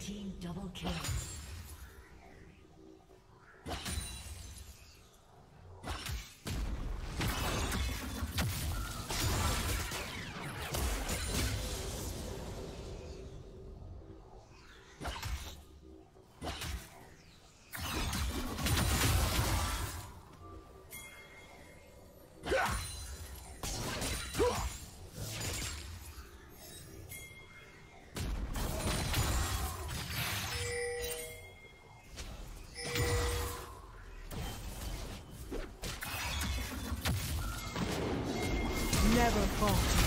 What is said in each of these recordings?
Team double kill. Never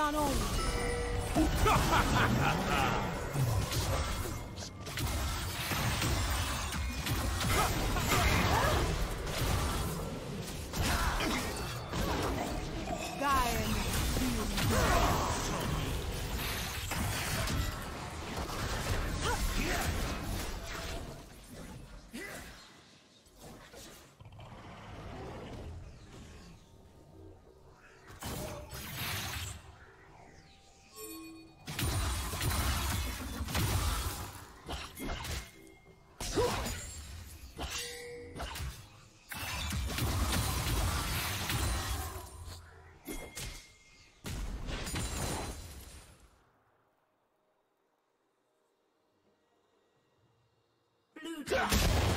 Rion only. Ugh.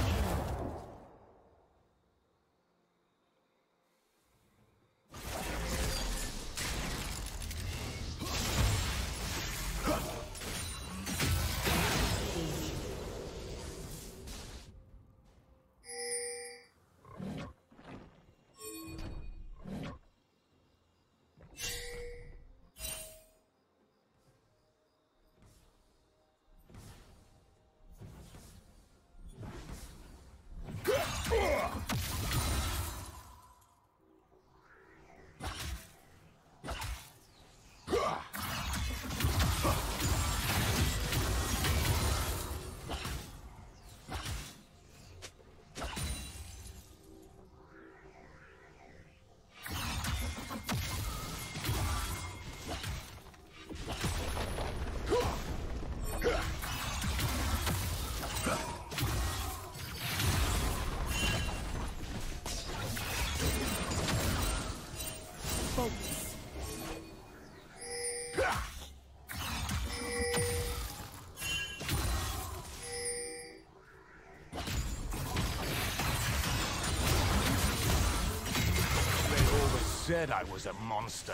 said I was a monster.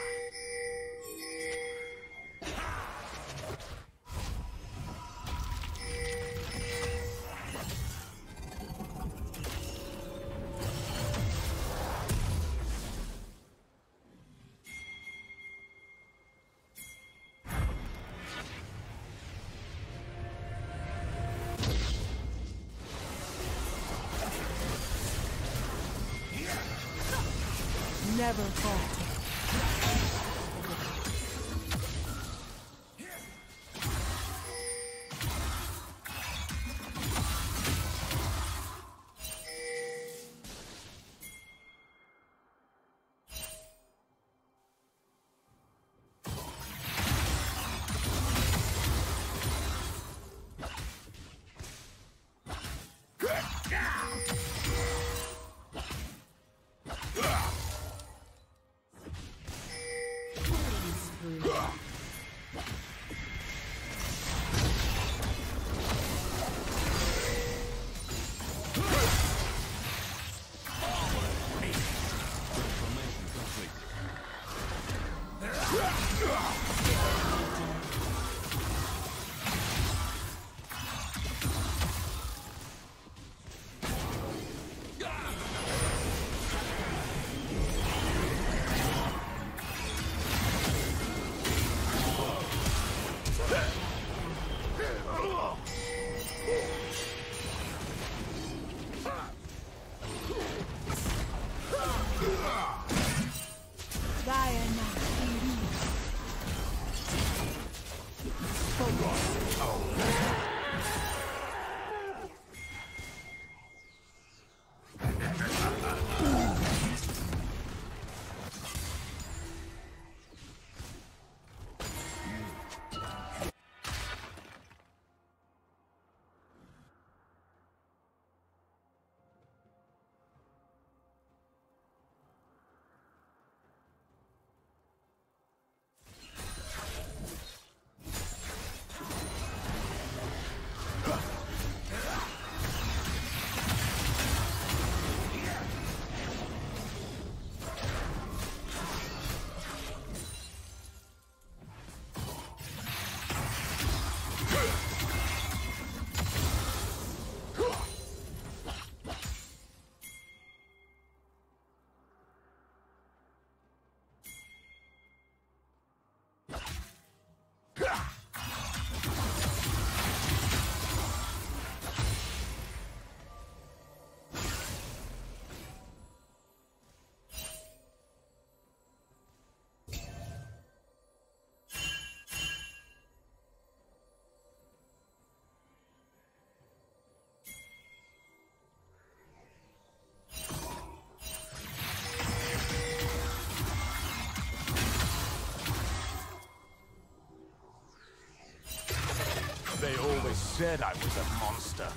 Never falter. said I was a monster.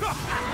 Ha!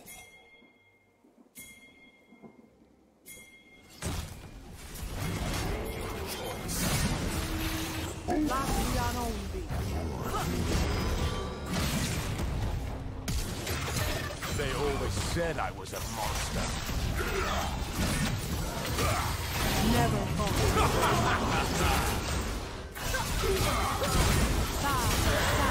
They always said I was a monster. Never Peace.